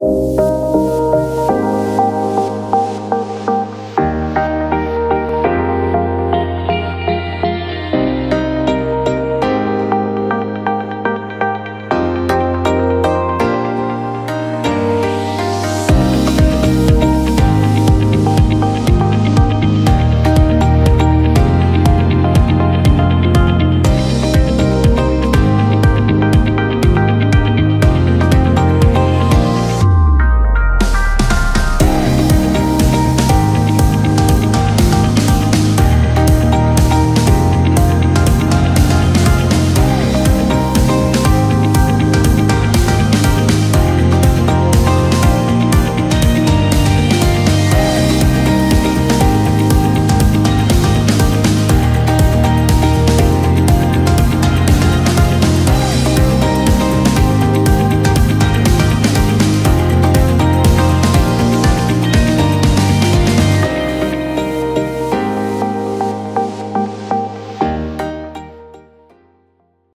you